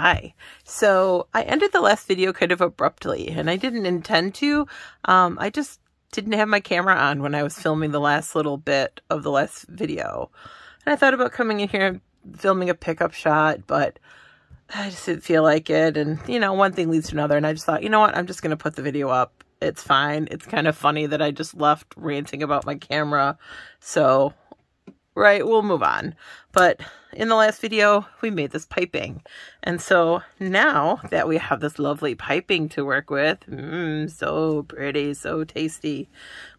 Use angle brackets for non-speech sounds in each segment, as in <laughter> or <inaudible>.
Hi. So I ended the last video kind of abruptly and I didn't intend to. Um, I just didn't have my camera on when I was filming the last little bit of the last video. And I thought about coming in here and filming a pickup shot, but I just didn't feel like it. And, you know, one thing leads to another. And I just thought, you know what? I'm just going to put the video up. It's fine. It's kind of funny that I just left ranting about my camera. So right, we'll move on. But in the last video, we made this piping. And so now that we have this lovely piping to work with, mmm, so pretty, so tasty,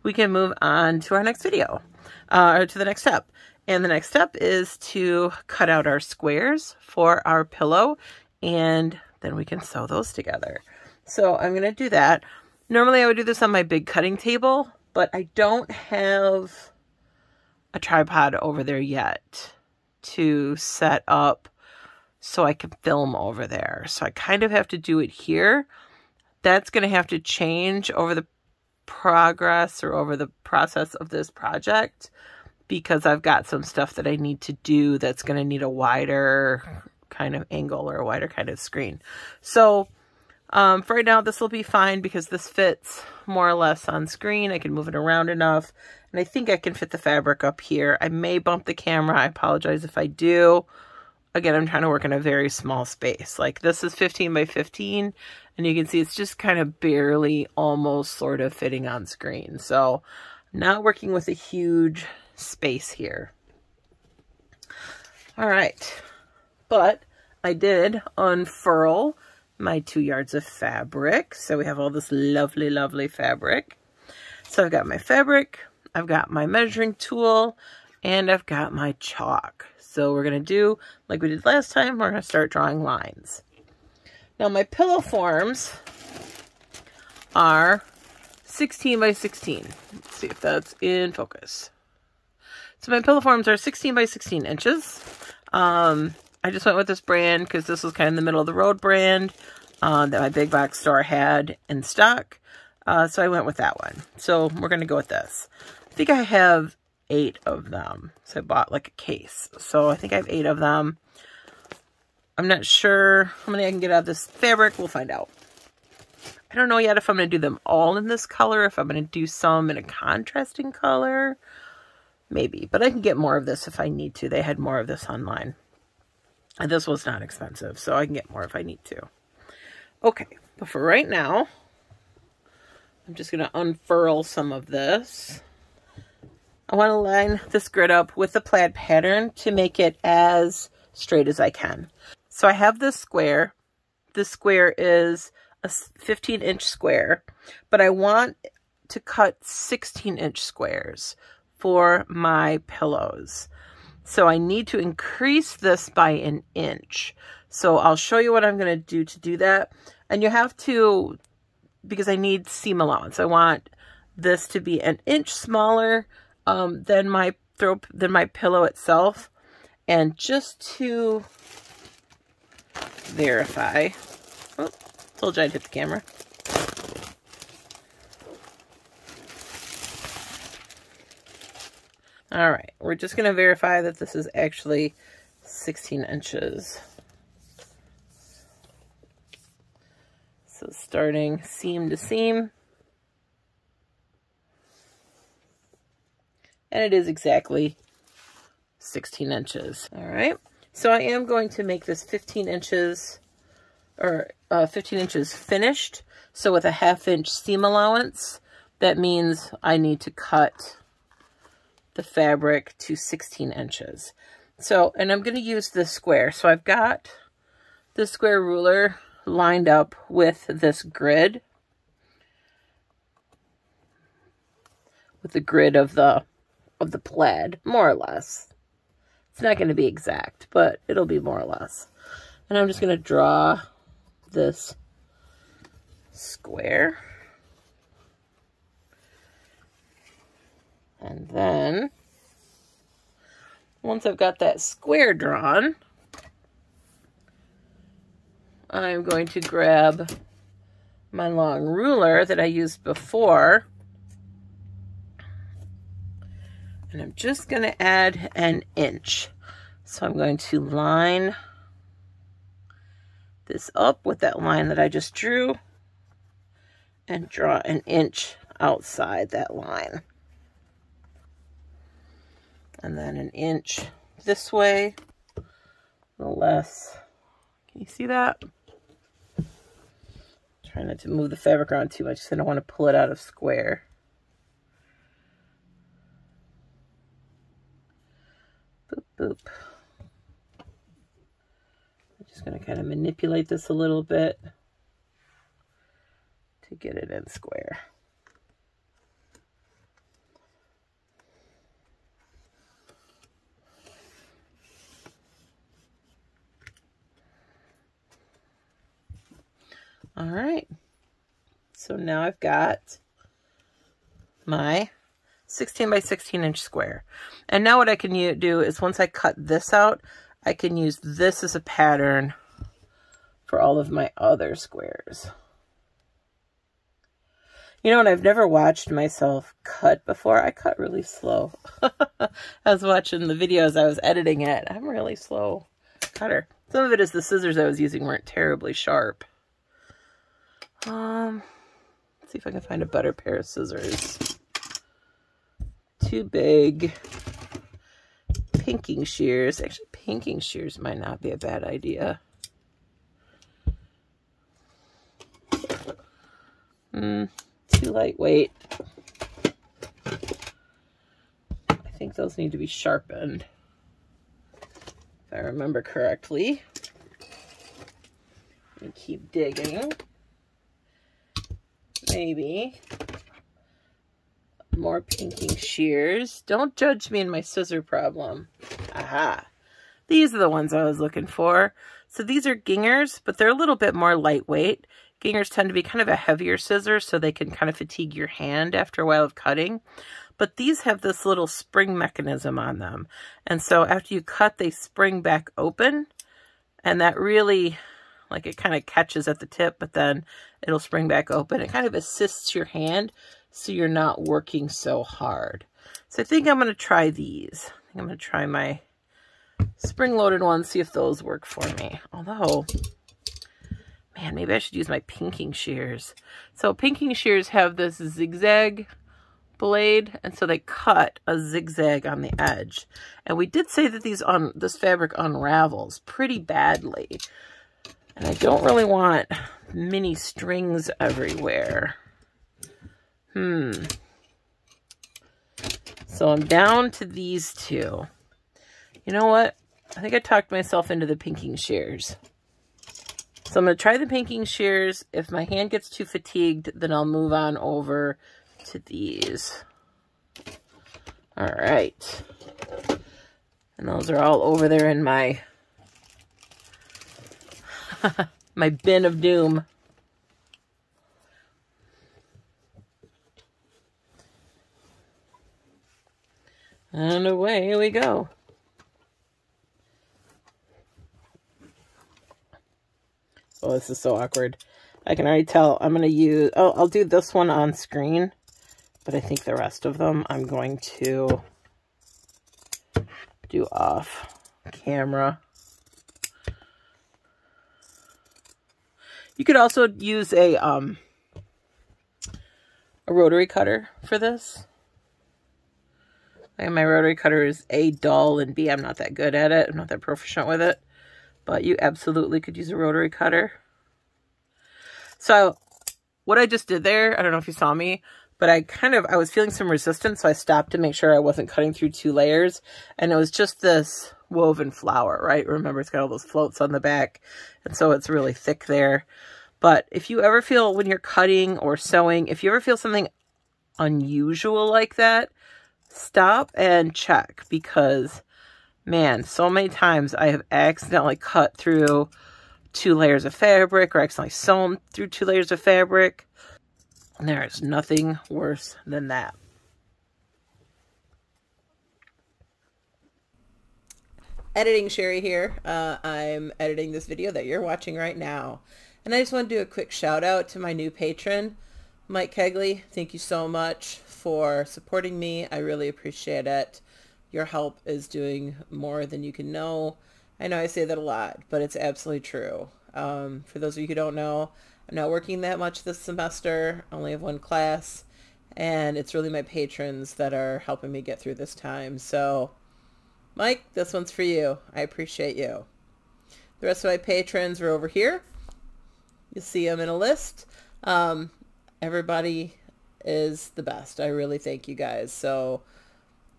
we can move on to our next video, uh, or to the next step. And the next step is to cut out our squares for our pillow, and then we can sew those together. So I'm going to do that. Normally I would do this on my big cutting table, but I don't have a tripod over there yet to set up so I can film over there. So I kind of have to do it here. That's going to have to change over the progress or over the process of this project because I've got some stuff that I need to do that's going to need a wider kind of angle or a wider kind of screen. So um, for right now, this will be fine because this fits more or less on screen. I can move it around enough. And I think I can fit the fabric up here. I may bump the camera. I apologize if I do. Again, I'm trying to work in a very small space. Like this is 15 by 15. And you can see it's just kind of barely almost sort of fitting on screen. So not working with a huge space here. All right. But I did unfurl my two yards of fabric. So we have all this lovely, lovely fabric. So I've got my fabric, I've got my measuring tool, and I've got my chalk. So we're going to do, like we did last time, we're going to start drawing lines. Now my pillow forms are 16 by 16. Let's see if that's in focus. So my pillow forms are 16 by 16 inches. Um, I just went with this brand because this was kind of the middle of the road brand uh, that my big box store had in stock. Uh, so I went with that one. So we're going to go with this. I think I have eight of them. So I bought like a case. So I think I have eight of them. I'm not sure how many I can get out of this fabric. We'll find out. I don't know yet if I'm going to do them all in this color, if I'm going to do some in a contrasting color. Maybe, but I can get more of this if I need to. They had more of this online. And this was not expensive, so I can get more if I need to. Okay, but for right now, I'm just going to unfurl some of this. I want to line this grid up with the plaid pattern to make it as straight as I can. So I have this square. This square is a 15 inch square, but I want to cut 16 inch squares for my pillows. So I need to increase this by an inch. So I'll show you what I'm going to do to do that. And you have to, because I need seam allowance, I want this to be an inch smaller um, than my throw than my pillow itself. And just to verify, oh, told you I'd hit the camera. All right, we're just going to verify that this is actually 16 inches. So starting seam to seam. And it is exactly 16 inches. All right. So I am going to make this 15 inches or uh, 15 inches finished. So with a half inch seam allowance, that means I need to cut the fabric to 16 inches. So, and I'm going to use this square. So I've got the square ruler lined up with this grid. With the grid of the of the plaid, more or less. It's not going to be exact, but it'll be more or less. And I'm just going to draw this square. And then, once I've got that square drawn, I'm going to grab my long ruler that I used before. And I'm just going to add an inch. So I'm going to line this up with that line that I just drew and draw an inch outside that line. And then an inch this way, the less. Can you see that? Trying not to move the fabric around too much because I don't want to pull it out of square. I'm just going to kind of manipulate this a little bit to get it in square. All right. So now I've got my 16 by 16 inch square. And now what I can do is once I cut this out, I can use this as a pattern for all of my other squares. You know, and I've never watched myself cut before. I cut really slow. <laughs> I was watching the videos, I was editing it. I'm really slow cutter. Some of it is the scissors I was using weren't terribly sharp. Um, let's see if I can find a better pair of scissors. Too big. Pinking shears. Actually, pinking shears might not be a bad idea. Hmm, too lightweight. I think those need to be sharpened. If I remember correctly. And keep digging maybe. More pinking shears. Don't judge me in my scissor problem. Aha. These are the ones I was looking for. So these are Ginghers, but they're a little bit more lightweight. Ginghers tend to be kind of a heavier scissor, so they can kind of fatigue your hand after a while of cutting. But these have this little spring mechanism on them. And so after you cut, they spring back open. And that really like it kind of catches at the tip, but then it'll spring back open. It kind of assists your hand so you're not working so hard. So I think I'm going to try these. I think I'm going to try my spring-loaded ones, see if those work for me. Although, man, maybe I should use my pinking shears. So pinking shears have this zigzag blade, and so they cut a zigzag on the edge. And we did say that these on this fabric unravels pretty badly. And I don't really want mini strings everywhere. Hmm. So I'm down to these two. You know what? I think I talked myself into the pinking shears. So I'm going to try the pinking shears. If my hand gets too fatigued, then I'll move on over to these. All right. And those are all over there in my <laughs> My bin of doom. And away we go. Oh, this is so awkward. I can already tell I'm going to use... Oh, I'll do this one on screen. But I think the rest of them I'm going to do off camera. You could also use a um a rotary cutter for this. And my rotary cutter is A, dull, and B, I'm not that good at it. I'm not that proficient with it. But you absolutely could use a rotary cutter. So what I just did there, I don't know if you saw me, but I kind of, I was feeling some resistance, so I stopped to make sure I wasn't cutting through two layers. And it was just this woven flower, right? Remember, it's got all those floats on the back, and so it's really thick there. But if you ever feel when you're cutting or sewing, if you ever feel something unusual like that, stop and check because, man, so many times I have accidentally cut through two layers of fabric or accidentally sewn through two layers of fabric. And there is nothing worse than that. editing Sherri here. Uh, I'm editing this video that you're watching right now. And I just want to do a quick shout out to my new patron, Mike Kegley. Thank you so much for supporting me. I really appreciate it. Your help is doing more than you can know. I know I say that a lot, but it's absolutely true. Um, for those of you who don't know, I'm not working that much this semester. I only have one class. And it's really my patrons that are helping me get through this time. So, Mike, this one's for you. I appreciate you. The rest of my patrons are over here. You see them in a list. Um, everybody is the best. I really thank you guys. So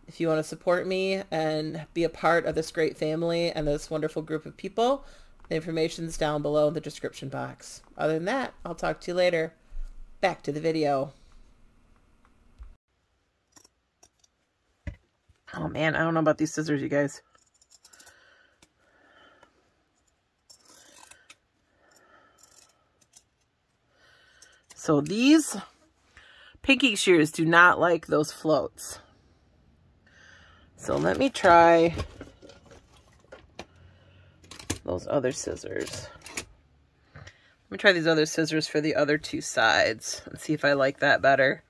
if you want to support me and be a part of this great family and this wonderful group of people, the information's down below in the description box. Other than that, I'll talk to you later. Back to the video. Oh man, I don't know about these scissors, you guys. So these pinky shears do not like those floats. So let me try those other scissors. Let me try these other scissors for the other two sides and see if I like that better.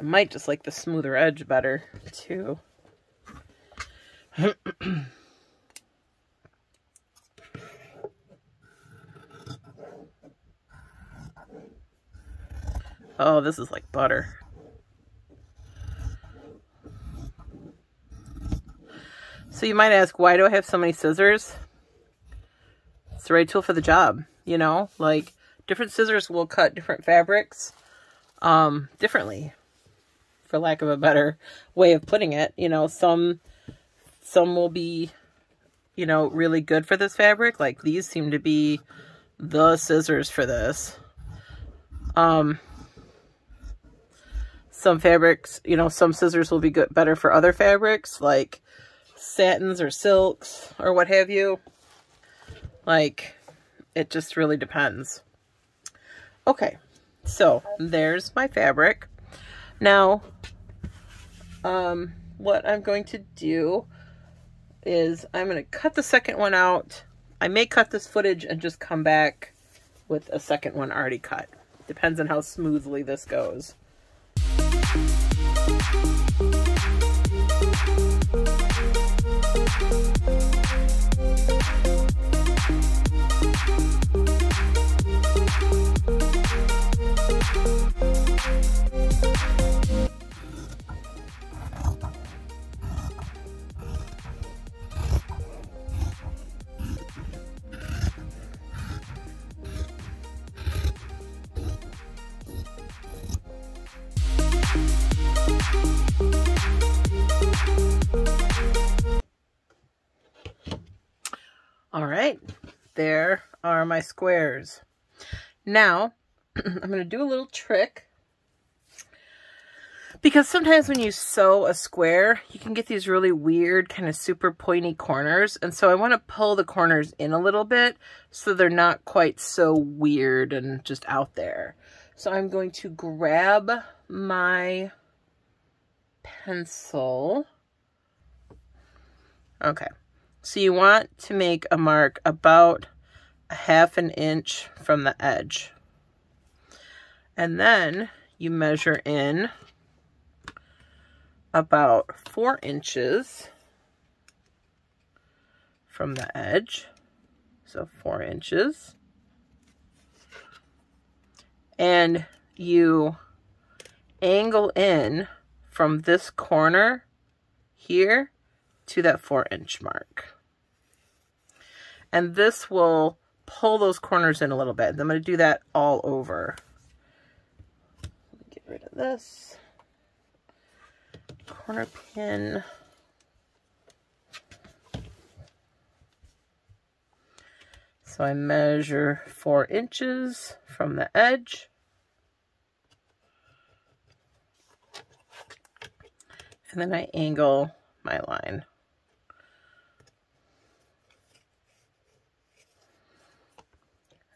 I might just like the smoother edge better too. <clears throat> Oh, this is like butter. So you might ask, why do I have so many scissors? It's the right tool for the job, you know? Like, different scissors will cut different fabrics um, differently, for lack of a better way of putting it. You know, some, some will be, you know, really good for this fabric. Like, these seem to be the scissors for this. Um, some fabrics, you know, some scissors will be good, better for other fabrics, like satins or silks or what have you. Like, it just really depends. Okay, so there's my fabric. Now, um, what I'm going to do is I'm going to cut the second one out. I may cut this footage and just come back with a second one already cut. Depends on how smoothly this goes. Thank you. Squares. Now, <clears throat> I'm going to do a little trick. Because sometimes when you sew a square, you can get these really weird, kind of super pointy corners. And so I want to pull the corners in a little bit so they're not quite so weird and just out there. So I'm going to grab my pencil. Okay. So you want to make a mark about half an inch from the edge. And then you measure in about four inches from the edge. So four inches. And you angle in from this corner here to that four inch mark. And this will pull those corners in a little bit. I'm going to do that all over. Get rid of this. Corner pin. So I measure four inches from the edge. And then I angle my line.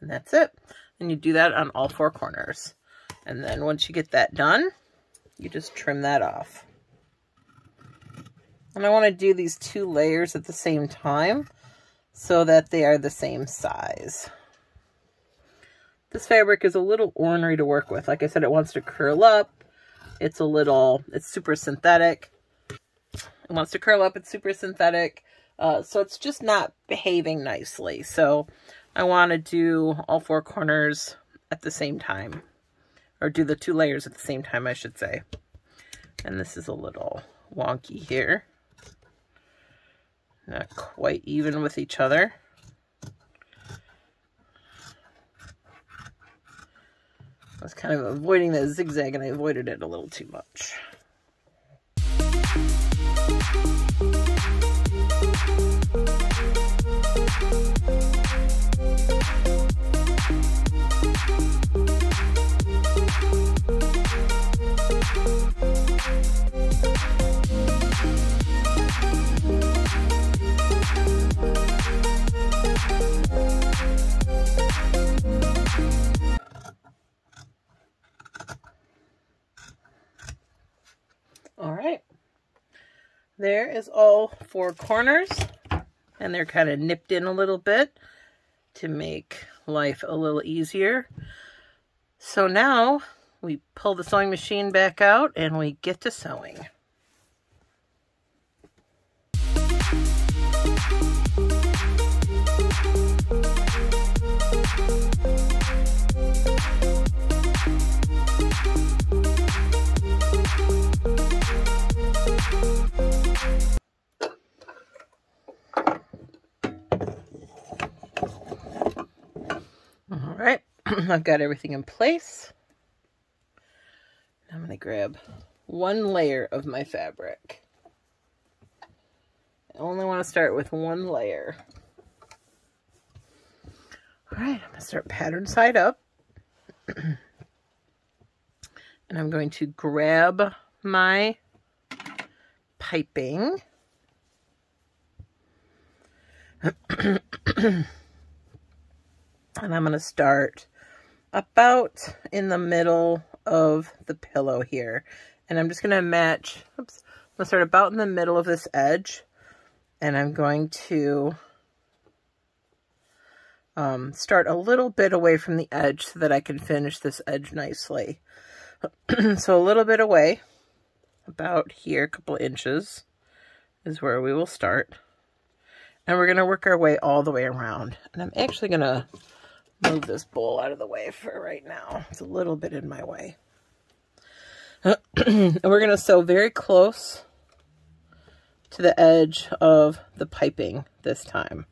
And that's it. And you do that on all four corners. And then once you get that done, you just trim that off. And I want to do these two layers at the same time so that they are the same size. This fabric is a little ornery to work with. Like I said, it wants to curl up. It's a little, it's super synthetic. It wants to curl up. It's super synthetic. Uh, so it's just not behaving nicely. So I want to do all four corners at the same time. Or do the two layers at the same time, I should say. And this is a little wonky here. Not quite even with each other. I was kind of avoiding that zigzag and I avoided it a little too much. There is all four corners and they're kind of nipped in a little bit to make life a little easier. So now we pull the sewing machine back out and we get to sewing. <clears throat> I've got everything in place. I'm going to grab one layer of my fabric. I only want to start with one layer. All right, I'm going to start pattern side up. <clears throat> and I'm going to grab my piping. <clears throat> and I'm going to start about in the middle of the pillow here. And I'm just going to match, oops, I'm going to start about in the middle of this edge. And I'm going to um, start a little bit away from the edge so that I can finish this edge nicely. <clears throat> so a little bit away, about here, a couple inches, is where we will start. And we're going to work our way all the way around. And I'm actually going to move this bowl out of the way for right now. It's a little bit in my way. <clears throat> and we're going to sew very close to the edge of the piping this time.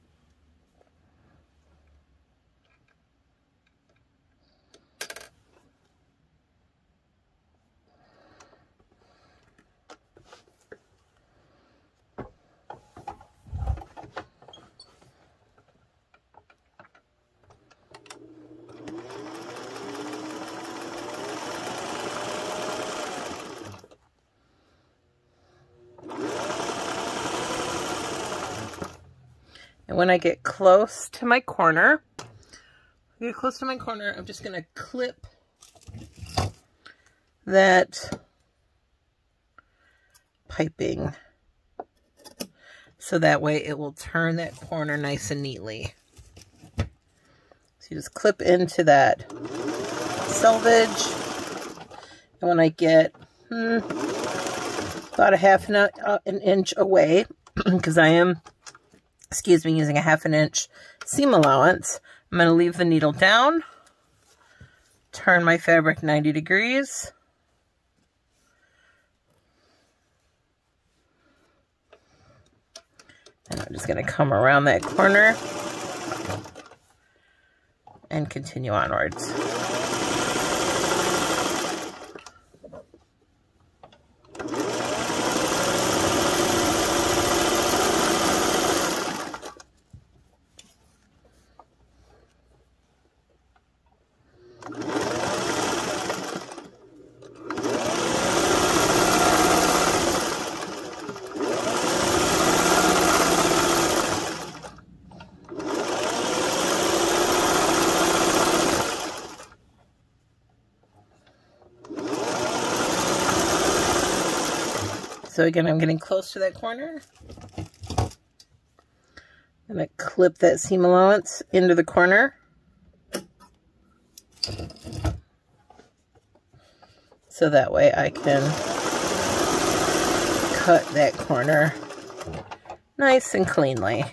When I get close to my corner, get close to my corner, I'm just going to clip that piping so that way it will turn that corner nice and neatly. So you just clip into that selvage. And when I get hmm, about a half an, uh, an inch away, <clears throat> because I am excuse me, using a half an inch seam allowance. I'm going to leave the needle down, turn my fabric 90 degrees, and I'm just going to come around that corner and continue onwards. Again, I'm getting close to that corner. I'm going to clip that seam allowance into the corner. So that way I can cut that corner nice and cleanly.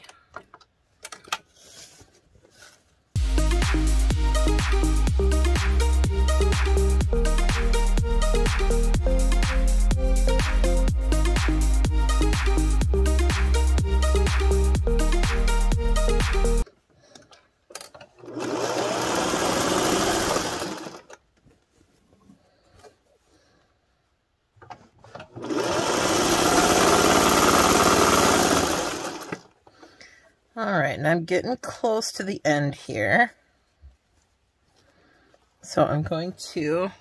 Getting close to the end here. So I'm going to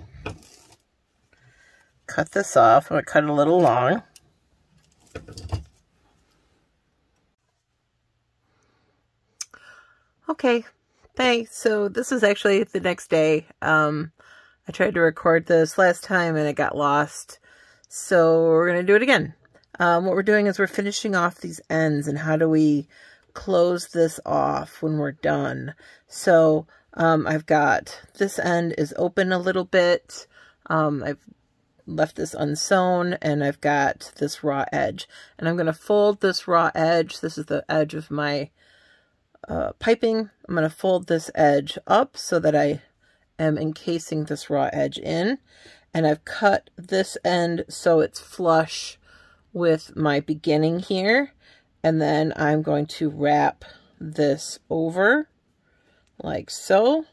cut this off. I'm going to cut a little long. Okay, thanks. So this is actually the next day. Um, I tried to record this last time and it got lost. So we're going to do it again. Um, what we're doing is we're finishing off these ends and how do we close this off when we're done. So um, I've got this end is open a little bit. Um, I've left this unsewn and I've got this raw edge. And I'm going to fold this raw edge. This is the edge of my uh, piping. I'm going to fold this edge up so that I am encasing this raw edge in. And I've cut this end so it's flush with my beginning here. And then I'm going to wrap this over like so.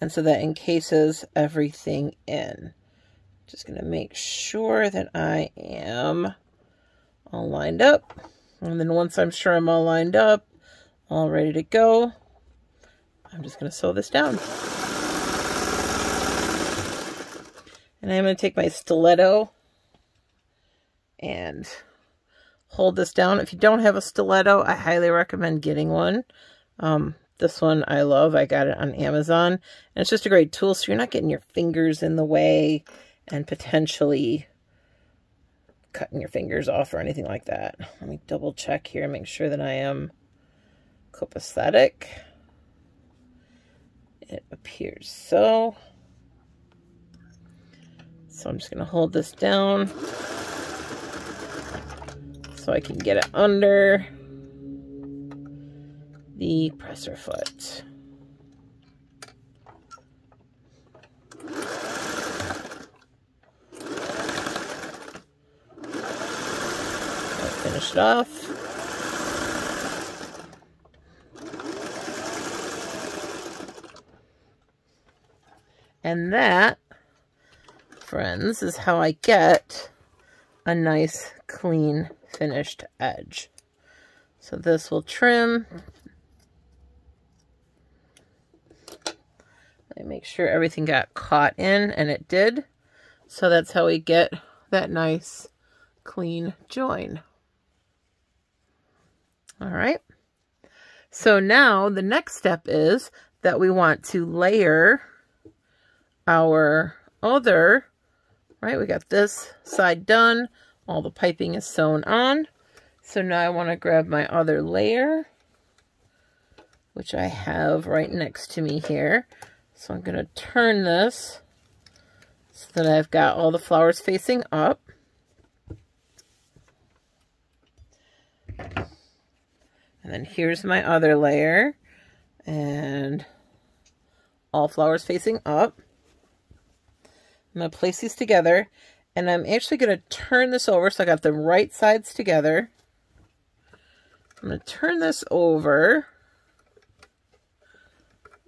And so that encases everything in. Just going to make sure that I am all lined up. And then once I'm sure I'm all lined up, all ready to go, I'm just going to sew this down. And I'm going to take my stiletto and hold this down. If you don't have a stiletto, I highly recommend getting one. Um, this one I love. I got it on Amazon. And it's just a great tool so you're not getting your fingers in the way and potentially cutting your fingers off or anything like that. Let me double check here and make sure that I am copacetic. It appears so. So I'm just going to hold this down so I can get it under the presser foot. Finish it off. And that, friends, is how I get a nice clean finished edge. So this will trim. I make sure everything got caught in, and it did. So that's how we get that nice clean join. All right. So now the next step is that we want to layer our other, right? We got this side done. All the piping is sewn on. So now I want to grab my other layer, which I have right next to me here. So I'm going to turn this so that I've got all the flowers facing up. And then here's my other layer. And all flowers facing up. I'm going to place these together. And I'm actually going to turn this over so I got the right sides together. I'm going to turn this over.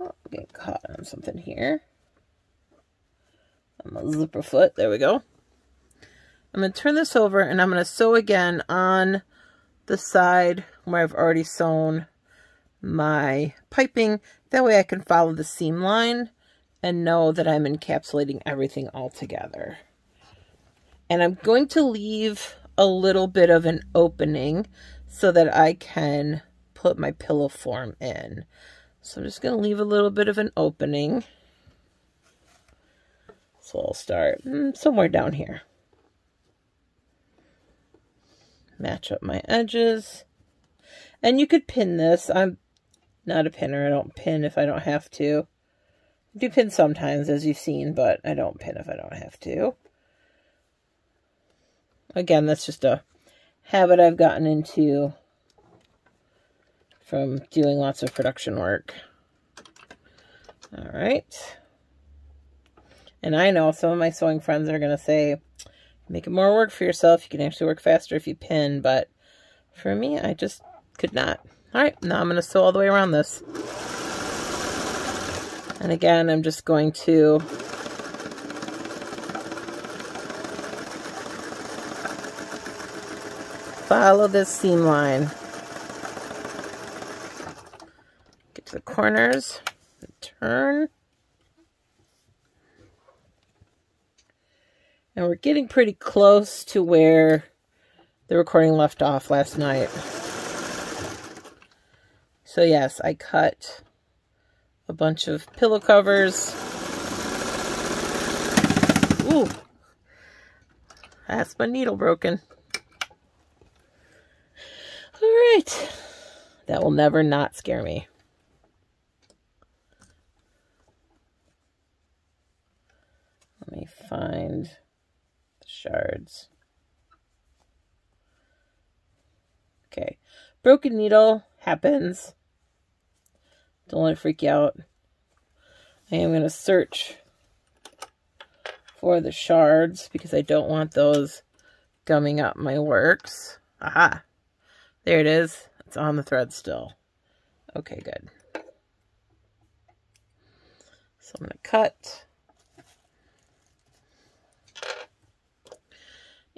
Oh, get caught on something here. On my zipper foot. There we go. I'm going to turn this over and I'm going to sew again on the side where I've already sewn my piping. That way I can follow the seam line and know that I'm encapsulating everything all together. And I'm going to leave a little bit of an opening so that I can put my pillow form in. So I'm just going to leave a little bit of an opening. So I'll start mm, somewhere down here. Match up my edges. And you could pin this. I'm not a pinner. I don't pin if I don't have to. I do pin sometimes, as you've seen, but I don't pin if I don't have to. Again, that's just a habit I've gotten into from doing lots of production work. All right. And I know some of my sewing friends are going to say, make it more work for yourself. You can actually work faster if you pin, but for me, I just could not. All right, now I'm going to sew all the way around this. And again, I'm just going to follow this seam line. Get to the corners, turn. And we're getting pretty close to where the recording left off last night. So yes, I cut a bunch of pillow covers. Ooh, that's my needle broken. All right, that will never not scare me. Let me find the shards. Okay, broken needle happens. Don't let it freak you out. I am going to search for the shards because I don't want those gumming up my works. Aha! There it is. It's on the thread still. Okay, good. So I'm going to cut.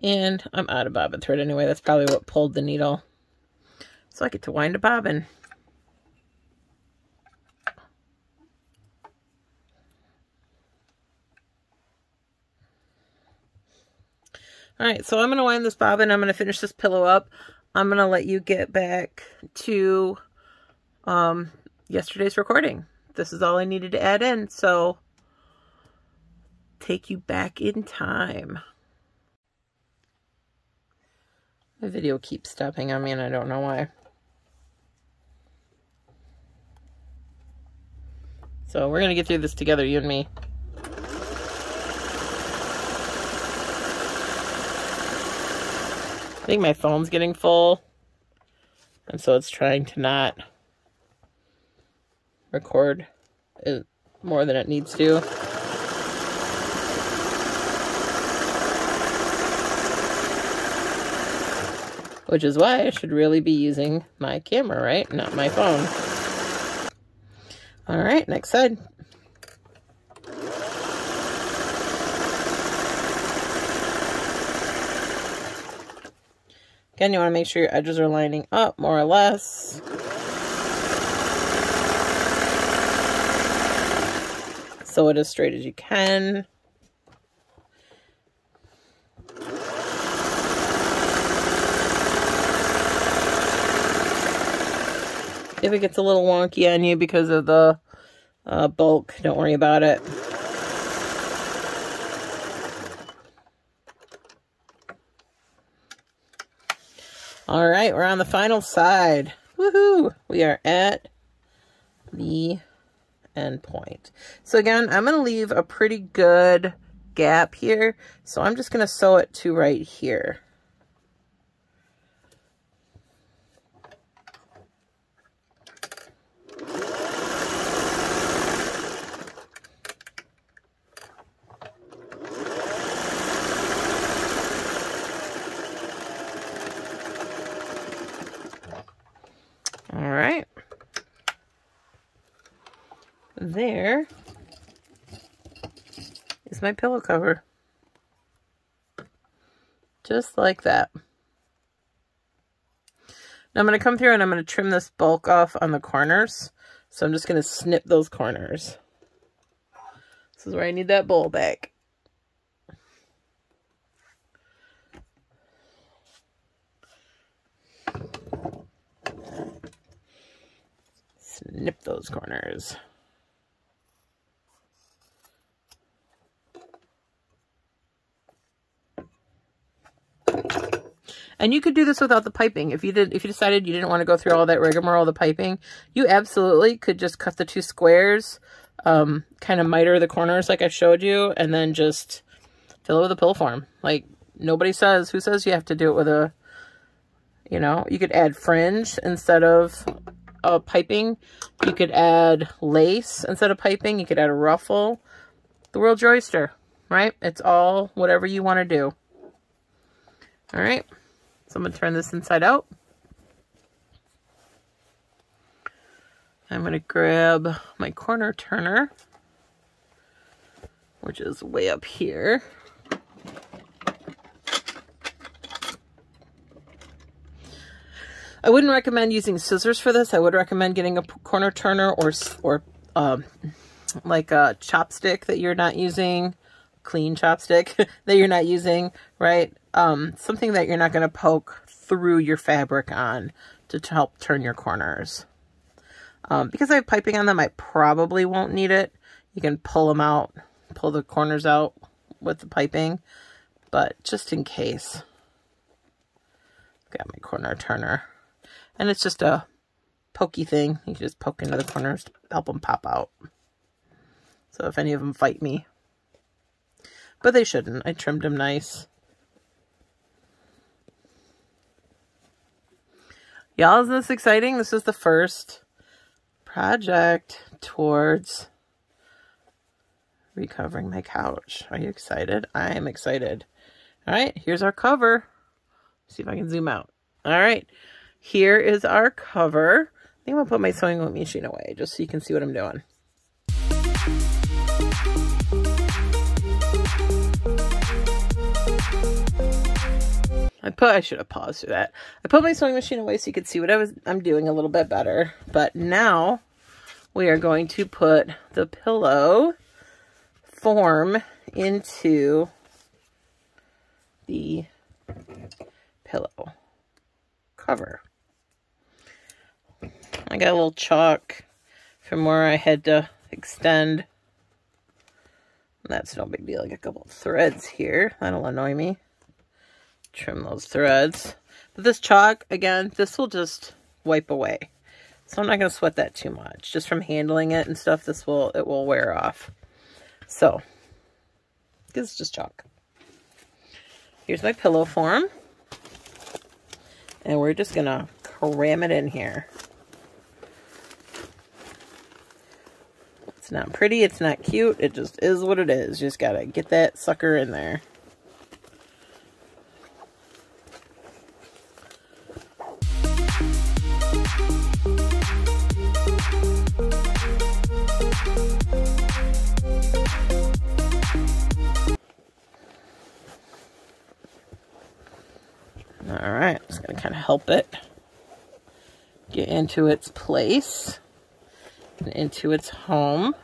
And I'm out of bobbin thread anyway. That's probably what pulled the needle. So I get to wind a bobbin. All right, so I'm going to wind this bobbin. I'm going to finish this pillow up. I'm going to let you get back to um, yesterday's recording. This is all I needed to add in, so take you back in time. The video keeps stopping on me and I don't know why. So we're going to get through this together, you and me. I think my phone's getting full. And so it's trying to not record it more than it needs to. Which is why I should really be using my camera, right? Not my phone. All right, next side. Again, you want to make sure your edges are lining up more or less. Sew it as straight as you can. If it gets a little wonky on you because of the uh, bulk, don't worry about it. All right, we're on the final side. Woohoo! We are at the end point. So again, I'm going to leave a pretty good gap here. So I'm just going to sew it to right here. There is my pillow cover. Just like that. Now I'm going to come through and I'm going to trim this bulk off on the corners. So I'm just going to snip those corners. This is where I need that bowl back. Snip those corners. And you could do this without the piping. If you did, if you decided you didn't want to go through all that rigmarole the piping, you absolutely could just cut the two squares, um, kind of miter the corners like I showed you, and then just fill it with a pill form. Like, nobody says, who says you have to do it with a, you know, you could add fringe instead of piping. You could add lace instead of piping. You could add a ruffle. The world's your oyster, right? It's all whatever you want to do. All right. So I'm to turn this inside out. I'm to grab my corner turner, which is way up here. I wouldn't recommend using scissors for this. I would recommend getting a corner turner or, or um, like a chopstick that you're not using, clean chopstick <laughs> that you're not using, right? Um, something that you're not going to poke through your fabric on to help turn your corners. Um, because I have piping on them, I probably won't need it. You can pull them out, pull the corners out with the piping, but just in case. Got my corner turner. And it's just a pokey thing. You can just poke into the corners to help them pop out. So if any of them fight me. But they shouldn't. I trimmed them nice. Y'all, isn't this exciting? This is the first project towards recovering my couch. Are you excited? I am excited. All right, here's our cover. See if I can zoom out. All right. Here is our cover. I think I'm to put my sewing machine away just so you can see what I'm doing. I put I should have paused for that. I put my sewing machine away so you could see what I was I'm doing a little bit better. But now we are going to put the pillow form into the pillow cover. I got a little chalk from where I had to extend. That's no big deal. I got a couple threads here. That'll annoy me. Trim those threads. But this chalk, again, this will just wipe away. So I'm not going to sweat that too much. Just from handling it and stuff, this will, it will wear off. So, this is just chalk. Here's my pillow form. And we're just going to cram it in here. It's not pretty. It's not cute. It just is what it is. You just got to get that sucker in there. Into its place and into its home.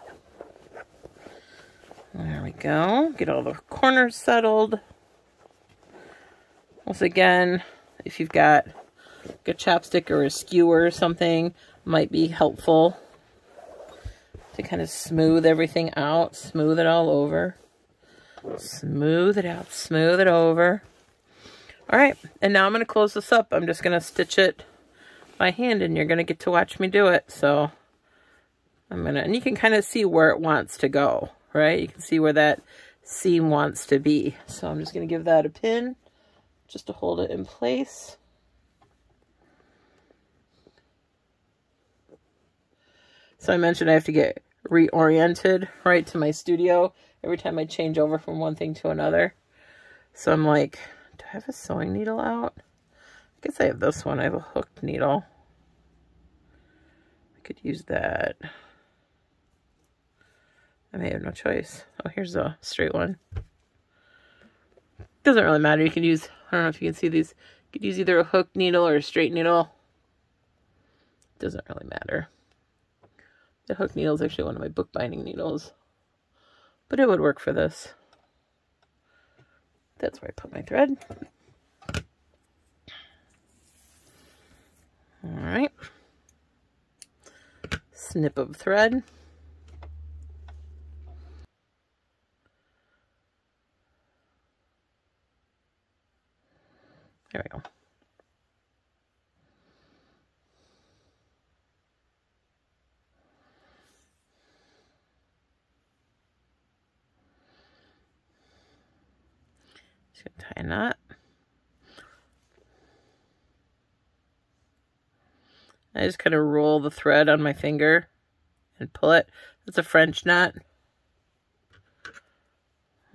There we go. Get all the corners settled. Once again, if you've got a chapstick or a skewer or something, might be helpful to kind of smooth everything out, smooth it all over. Smooth it out, smooth it over. All right, and now I'm going to close this up. I'm just going to stitch it by hand, and you're going to get to watch me do it. So I'm gonna, and you can kind of see where it wants to go, right? You can see where that seam wants to be. So I'm just gonna give that a pin just to hold it in place. So I mentioned I have to get reoriented, right, to my studio every time I change over from one thing to another. So I'm like, do I have a sewing needle out? I guess I have this one. I have a hooked needle. Could use that. I may have no choice. Oh, here's a straight one. Doesn't really matter. You can use, I don't know if you can see these. You could use either a hook needle or a straight needle. Doesn't really matter. The hook needle is actually one of my bookbinding needles. But it would work for this. That's where I put my thread. Alright. Snip of thread. There we go. Just gonna tie a knot. I just kind of roll the thread on my finger and pull it. It's a French knot.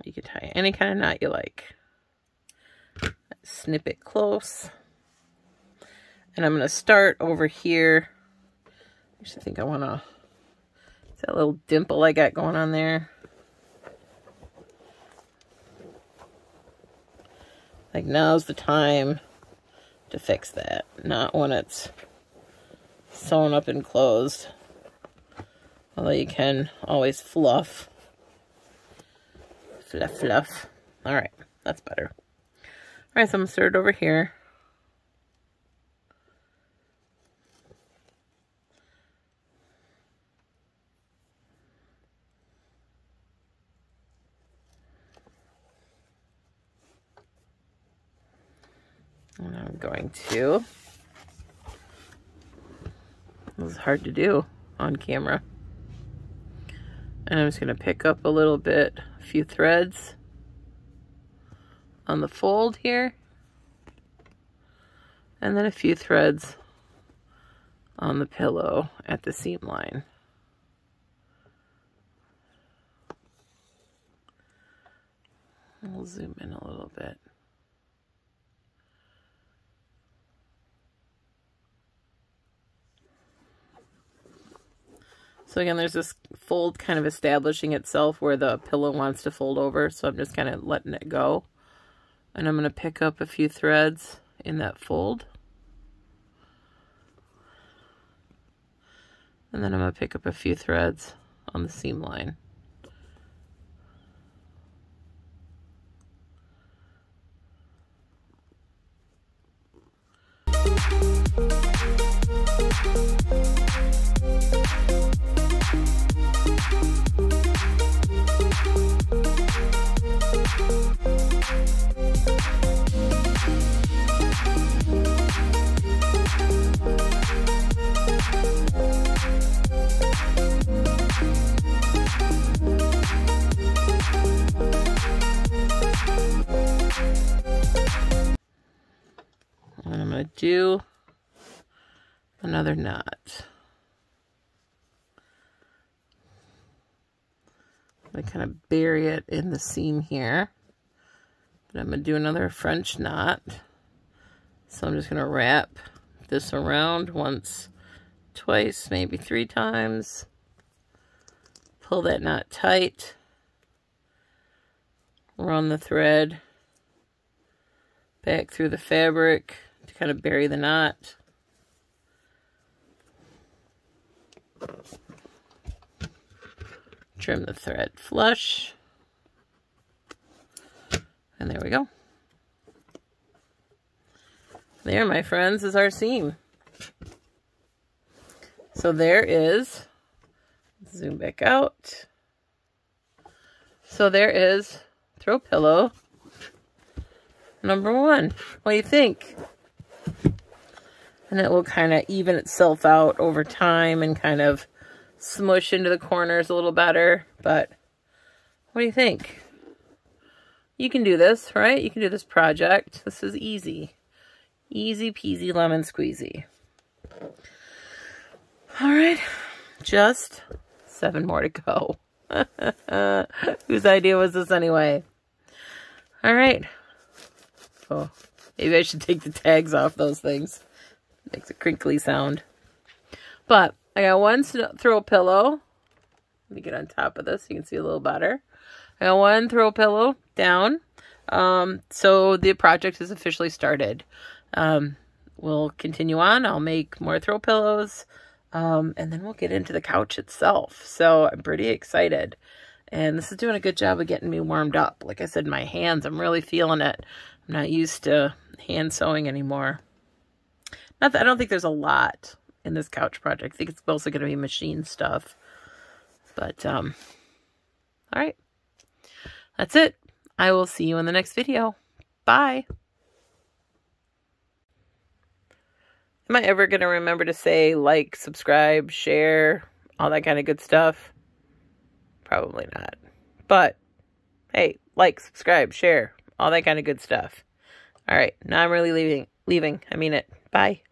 You can tie any kind of knot you like. Snip it close. And I'm going to start over here. I actually think I want to, that little dimple I got going on there. Like now's the time to fix that, not when it's sewn up and closed. Although you can always fluff. Fluff, fluff. Alright, that's better. Alright, so I'm to start over here. And I'm going to, this is hard to do on camera. And I'm just going to pick up a little bit, a few threads on the fold here. And then a few threads on the pillow at the seam line. We'll zoom in a little bit. So again, there's this fold kind of establishing itself where the pillow wants to fold over. So I'm just kind of letting it go. And I'm going to pick up a few threads in that fold. And then I'm going to pick up a few threads on the seam line. Do another knot. I kind of bury it in the seam here. But I'm going to do another French knot. So I'm just going to wrap this around once, twice, maybe three times. Pull that knot tight. Run the thread back through the fabric to kind of bury the knot. Trim the thread flush. And there we go. There, my friends, is our seam. So there is, zoom back out. So there is throw pillow number one. What do you think? And it will kind of even itself out over time and kind of smush into the corners a little better. But what do you think? You can do this, right? You can do this project. This is easy. Easy peasy lemon squeezy. All right. Just seven more to go. <laughs> Whose idea was this anyway? All right. Oh, maybe I should take the tags off those things. Makes a crinkly sound. But I got one throw pillow. Let me get on top of this so you can see a little better. I got one throw pillow down. Um, so the project is officially started. Um, we'll continue on. I'll make more throw pillows. Um, and then we'll get into the couch itself. So I'm pretty excited. And this is doing a good job of getting me warmed up. Like I said, my hands, I'm really feeling it. I'm not used to hand sewing anymore. Not that I don't think there's a lot in this couch project. I think it's mostly going to be machine stuff. But, um, all right. That's it. I will see you in the next video. Bye. Am I ever going to remember to say like, subscribe, share, all that kind of good stuff? Probably not. But, hey, like, subscribe, share, all that kind of good stuff. All right, now I'm really leaving. Leaving. I mean it. Bye.